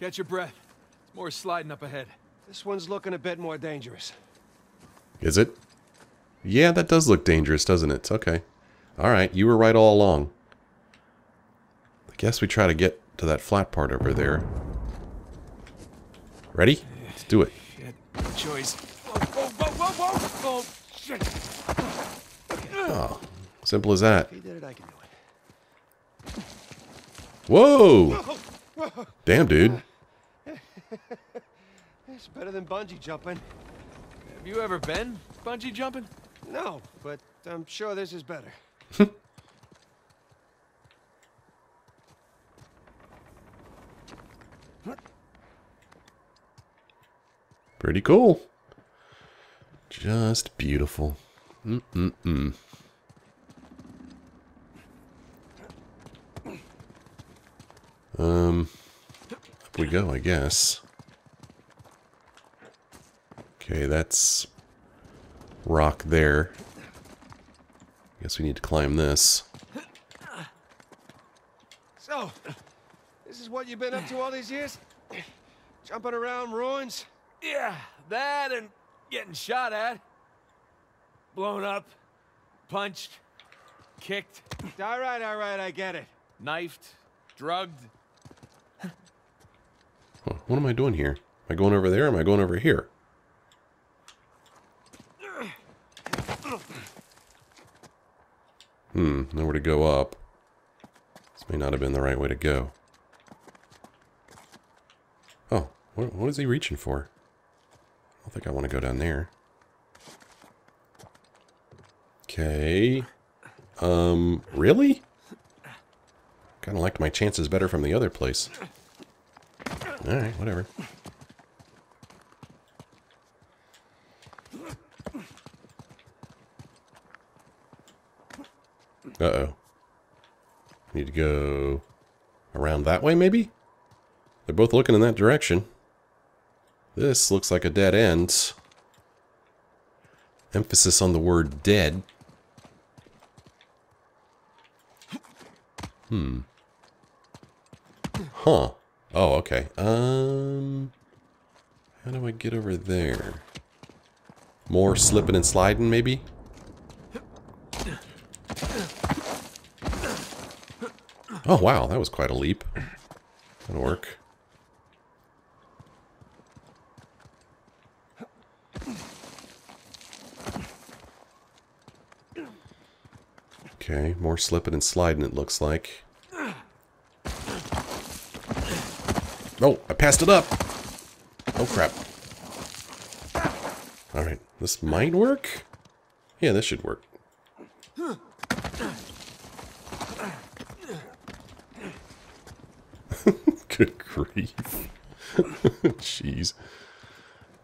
Catch your breath. More sliding up ahead. This one's looking a bit more dangerous. Is it? Yeah, that does look dangerous, doesn't it? Okay. Alright, you were right all along. I guess we try to get to that flat part over there. Ready? Let's do it. Shit. Choice. Whoa, whoa, whoa, whoa, whoa! Oh, shit. Oh, simple as that. He did it, I can do it. Whoa! Damn, dude. It's better than bungee jumping. Have you ever been bungee jumping? No, but I'm sure this is better. Pretty cool. Just beautiful. Mm-mm-mm. Um, up we go, I guess. Okay, that's rock there. I Guess we need to climb this. So, this is what you've been up to all these years? Jumping around ruins? Yeah, that and getting shot at. Blown up. Punched. Kicked. All right, all right, I get it. Knifed. Drugged. What am I doing here? Am I going over there? Or am I going over here? Hmm, nowhere to go up. This may not have been the right way to go. Oh, what, what is he reaching for? I don't think I want to go down there. Okay. Um, really? Kind of liked my chances better from the other place. Alright, whatever. Uh-oh. Need to go around that way, maybe? They're both looking in that direction. This looks like a dead end. Emphasis on the word dead. Hmm. Huh. Oh, okay. Um, how do I get over there? More slipping and sliding, maybe? Oh, wow, that was quite a leap. That'll work. Okay, more slipping and sliding it looks like. Oh, I passed it up. Oh, crap. Alright, this might work? Yeah, this should work. Good grief. Jeez.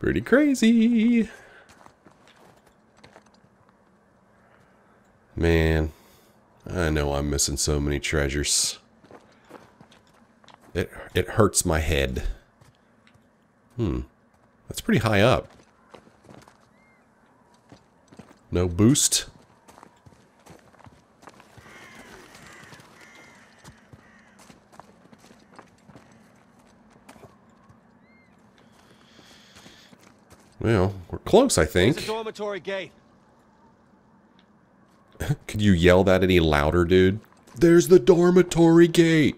Pretty crazy. Man, I know I'm missing so many treasures. It it hurts my head. Hmm. That's pretty high up. No boost. Well, we're close, I think. dormitory gate. Could you yell that any louder, dude? There's the dormitory gate.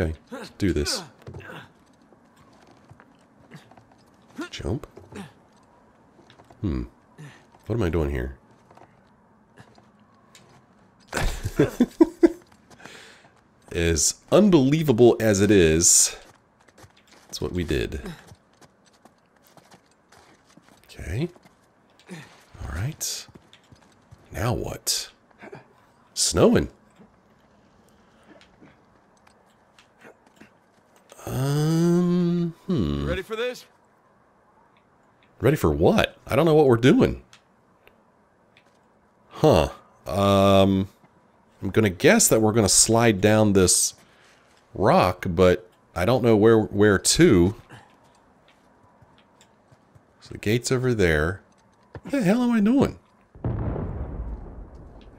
Okay, let's do this. Jump? Hmm. What am I doing here? as unbelievable as it is, that's what we did. Okay. All right. Now what? Snowing. Um, hmm. Ready for this? Ready for what? I don't know what we're doing. Huh. Um, I'm gonna guess that we're gonna slide down this rock, but I don't know where where to. So the gate's over there. What the hell am I doing?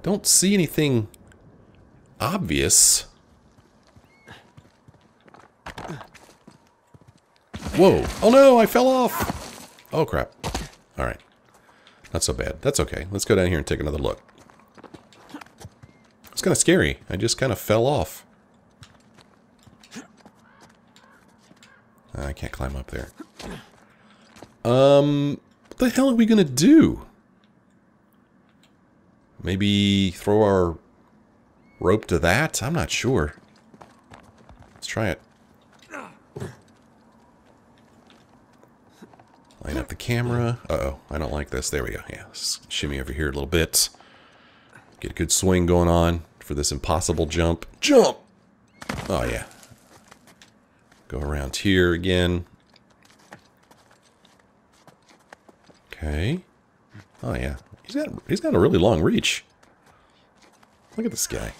Don't see anything obvious. Whoa. Oh no, I fell off. Oh crap. Alright. Not so bad. That's okay. Let's go down here and take another look. It's kind of scary. I just kind of fell off. I can't climb up there. Um, what the hell are we gonna do? Maybe throw our rope to that? I'm not sure. Let's try it. Line up the camera. Uh-oh, I don't like this. There we go. Yeah, shimmy over here a little bit. Get a good swing going on for this impossible jump. Jump! Oh, yeah. Go around here again. Okay. Oh, yeah. He's got, he's got a really long reach. Look at this guy.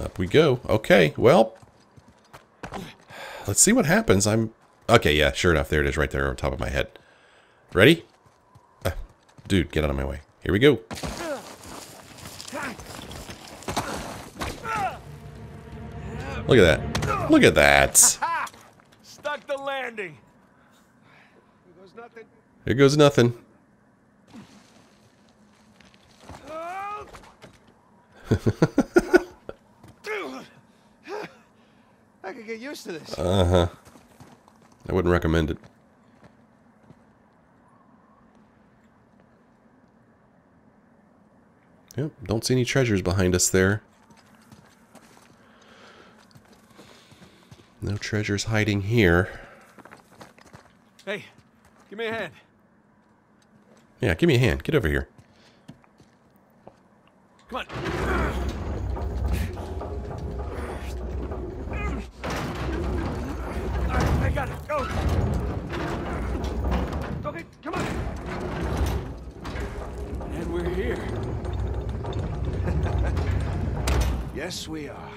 Up we go. Okay, well. Let's see what happens. I'm... Okay, yeah, sure enough. There it is right there on top of my head. Ready? Uh, dude, get out of my way. Here we go. Look at that. Look at that. Stuck the landing. Here goes nothing. Here goes nothing. I could get used to this. Uh-huh. I wouldn't recommend it. Yep, don't see any treasures behind us there. No treasures hiding here. Hey, give me a hand. Yeah, give me a hand. Get over here. Come on. I got it. Go. Okay, come on. And we're here. Yes, we are.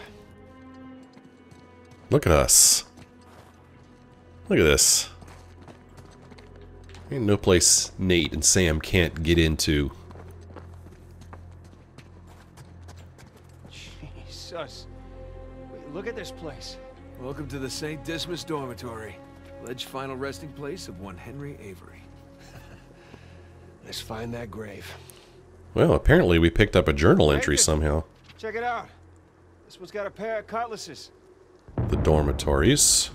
Look at us. Look at this. Ain't no place Nate and Sam can't get into. Jesus. Wait, look at this place. Welcome to the St. Dismas Dormitory. Alleged final resting place of one Henry Avery. Let's find that grave. Well, apparently we picked up a journal entry somehow. Check it out. This one's got a pair of cutlasses. The dormitories.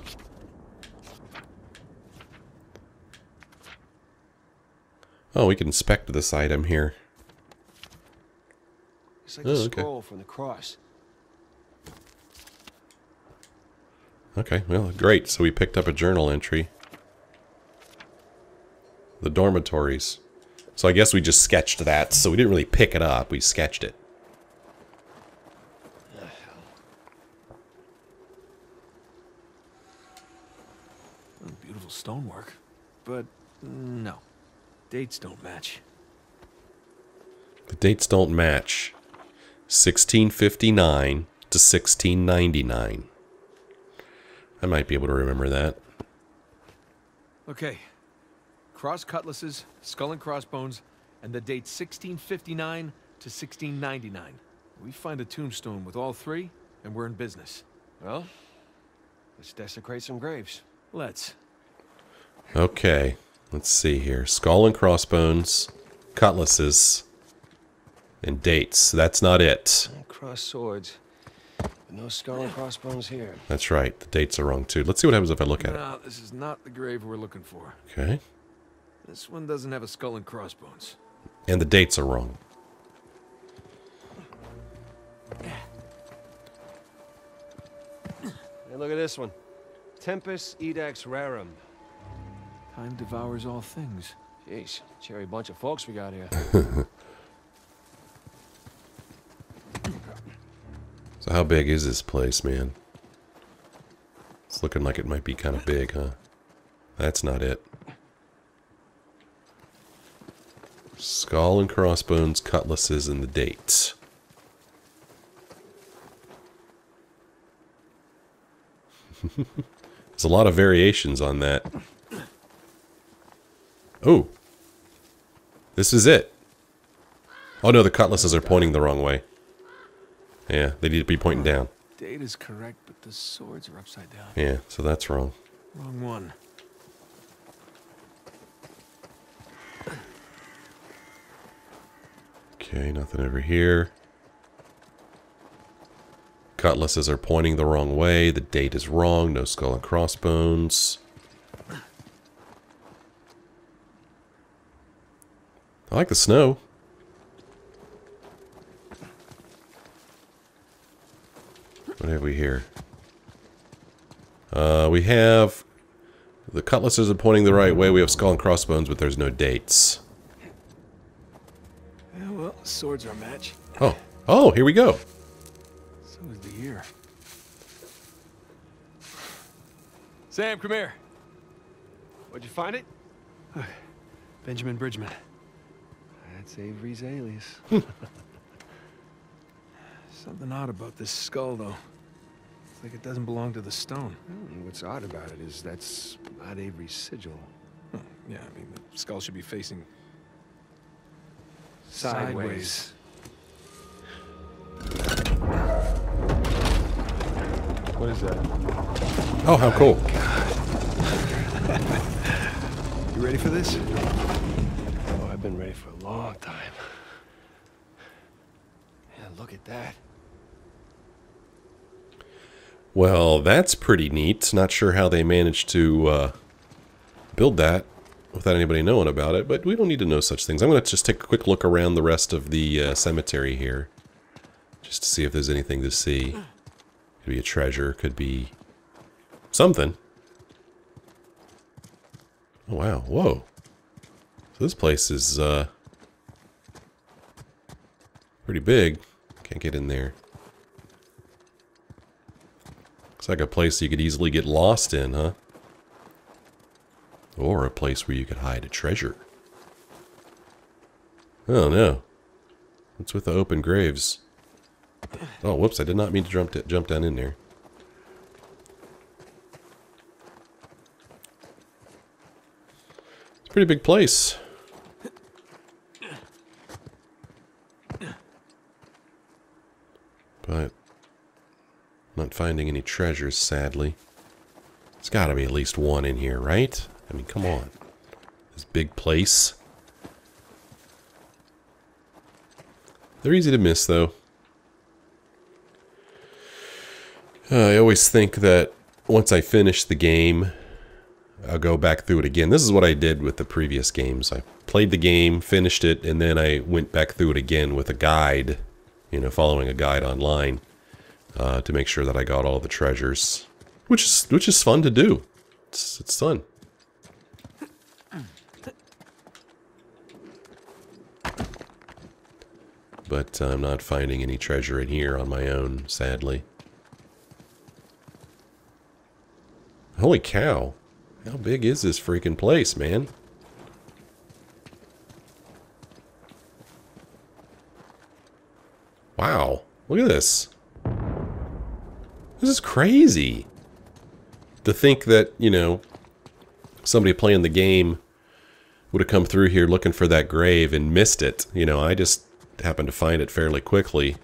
Oh, we can inspect this item here. It's like Oh, a okay. scroll from the cross. Okay, well, great. So we picked up a journal entry. The dormitories. So I guess we just sketched that. So we didn't really pick it up. We sketched it. Oh, beautiful stonework. But mm, no. Dates don't match. The dates don't match. 1659 to 1699. I might be able to remember that. Okay. Cross cutlasses, skull and crossbones, and the date 1659 to 1699. We find a tombstone with all three, and we're in business. Well, let's desecrate some graves. Let's. Okay, let's see here. Skull and crossbones, cutlasses, and dates. That's not it. Cross swords. No skull and crossbones here. That's right. The dates are wrong too. Let's see what happens if I look at it. No, this is not the grave we're looking for. Okay. This one doesn't have a skull and crossbones. And the dates are wrong. Hey, look at this one. Tempus Edax Rerum. Time devours all things. Jeez, cherry bunch of folks we got here. So how big is this place, man? It's looking like it might be kind of big, huh? That's not it. Skull and crossbones, cutlasses, and the dates. There's a lot of variations on that. Oh. This is it. Oh no, the cutlasses are pointing the wrong way. Yeah, they need to be pointing down. Date is correct, but the swords are upside down. Yeah, so that's wrong. Wrong one. Okay, nothing over here. Cutlasses are pointing the wrong way. The date is wrong. No skull and crossbones. I like the snow. What have we here? Uh, we have... The cutlasses are pointing the right way. We have skull and crossbones, but there's no dates. Yeah, well, swords are a match. Oh. Oh, here we go. So is the year. Sam, come here. Where'd you find it? Benjamin Bridgman. That's Avery's alias. Something odd about this skull, though. It's like it doesn't belong to the stone. Hmm, what's odd about it is that's not Avery's sigil. Huh, yeah, I mean, the skull should be facing Sideways. What is that? Oh, how cool. You ready for this? For a long time. Yeah, look at that. Well, that's pretty neat. Not sure how they managed to uh, build that without anybody knowing about it, but we don't need to know such things. I'm going to just take a quick look around the rest of the uh, cemetery here, just to see if there's anything to see. Could be a treasure, could be something. Oh, wow, whoa. This place is uh, pretty big. Can't get in there. Looks like a place you could easily get lost in, huh? Or a place where you could hide a treasure. Oh no. What's with the open graves? Oh, whoops, I did not mean to jump, jump down in there. It's a pretty big place. But not finding any treasures, sadly. There's got to be at least one in here, right? I mean, come on. This big place. They're easy to miss, though. Uh, I always think that once I finish the game, I'll go back through it again. This is what I did with the previous games. I played the game, finished it, and then I went back through it again with a guide, you know, following a guide online uh, to make sure that I got all the treasures, which is which is fun to do. It's it's fun. But I'm not finding any treasure in here on my own, sadly. Holy cow. How big is this freaking place, man? Wow. Look at this. Is crazy. To think that, you know, somebody playing the game would have come through here looking for that grave and missed it. You know, I just happened to find it fairly quickly.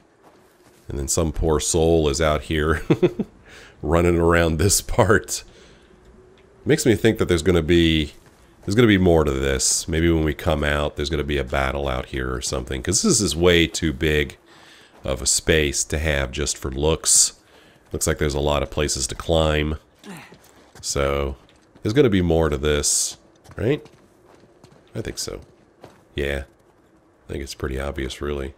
And then some poor soul is out here running around this part. Makes me think that there's going to be there's going to be more to this. Maybe when we come out, there's going to be a battle out here or something. Because this is way too big of a space to have just for looks. Looks like there's a lot of places to climb. So, there's going to be more to this, right? I think so. Yeah. I think it's pretty obvious, really.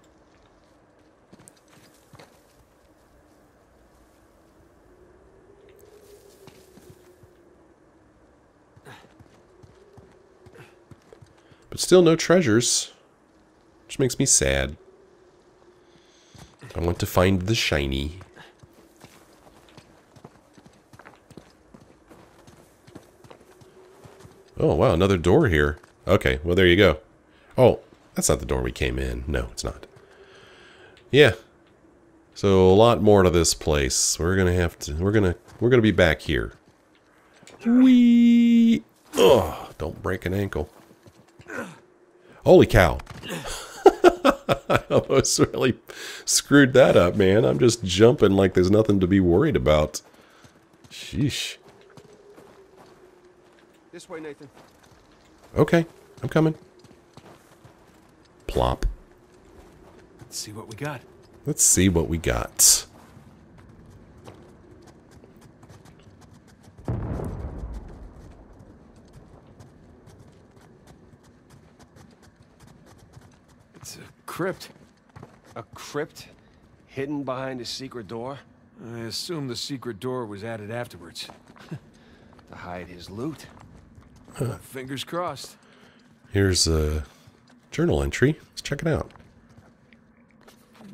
But still no treasures. Which makes me sad. I want to find the shiny. Oh, wow, another door here. Okay, well, there you go. Oh, that's not the door we came in. No, it's not. Yeah. So a lot more to this place. We're gonna have to. We're gonna. We're gonna be back here. Wee. Oh, don't break an ankle. Holy cow. I almost really screwed that up, man. I'm just jumping like there's nothing to be worried about. Sheesh. This way, Nathan. Okay, I'm coming. Plop. Let's see what we got. Let's see what we got. It's a crypt. A crypt hidden behind a secret door I assume the secret door was added afterwards. to hide his loot. Fingers crossed. Here's a journal entry. Let's check it out.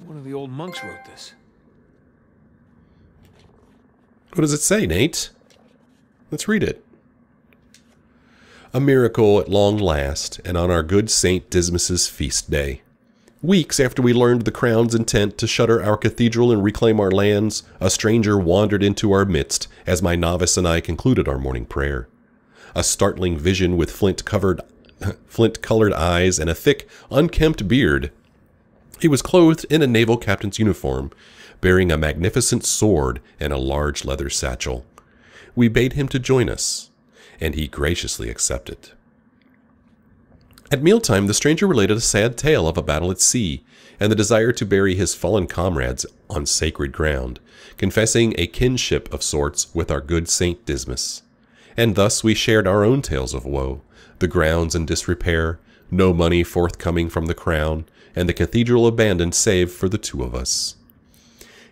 One of the old monks wrote this. What does it say, Nate? Let's read it. A miracle at long last, and on our good Saint Dismas's feast day. Weeks after we learned the crown's intent to shutter our cathedral and reclaim our lands, a stranger wandered into our midst as my novice and I concluded our morning prayer. A startling vision with flint-covered, flint-colored eyes and a thick, unkempt beard. He was clothed in a naval captain's uniform, bearing a magnificent sword and a large leather satchel. We bade him to join us, and he graciously accepted. At mealtime, the stranger related a sad tale of a battle at sea and the desire to bury his fallen comrades on sacred ground, confessing a kinship of sorts with our good Saint Dismas. And thus we shared our own tales of woe, the grounds in disrepair, no money forthcoming from the crown, and the cathedral abandoned save for the two of us.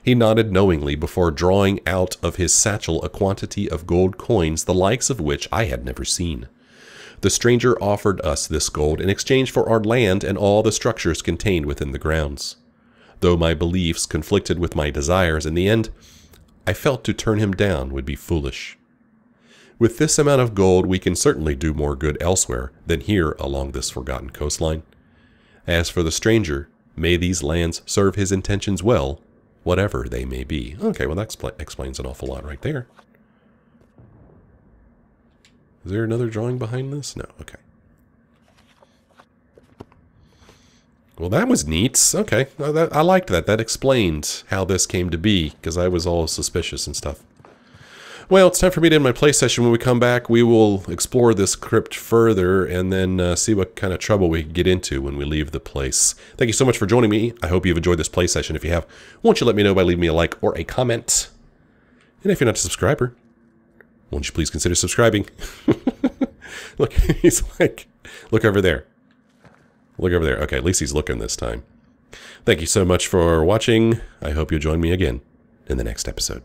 He nodded knowingly before drawing out of his satchel a quantity of gold coins the likes of which I had never seen. The stranger offered us this gold in exchange for our land and all the structures contained within the grounds. Though my beliefs conflicted with my desires in the end, I felt to turn him down would be foolish. With this amount of gold, we can certainly do more good elsewhere than here along this forgotten coastline. As for the stranger, may these lands serve his intentions well, whatever they may be. Okay, well that expl explains an awful lot right there. Is there another drawing behind this? No, okay. Well, that was neat. Okay, uh, that, I liked that. That explained how this came to be, because I was all suspicious and stuff. Well, it's time for me to end my play session. When we come back, we will explore this crypt further and then uh, see what kind of trouble we get into when we leave the place. Thank you so much for joining me. I hope you've enjoyed this play session. If you have, won't you let me know by leaving me a like or a comment? And if you're not a subscriber, won't you please consider subscribing? look, he's like, look over there. Look over there. Okay, at least he's looking this time. Thank you so much for watching. I hope you'll join me again in the next episode.